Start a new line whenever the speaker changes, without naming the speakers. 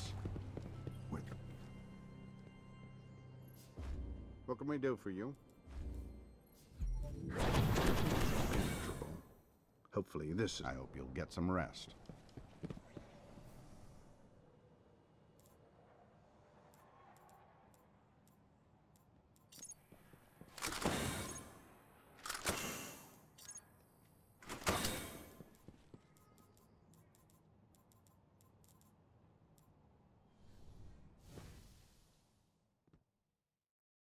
us. With. What can we do for you? Hopefully this I hope you'll get some rest.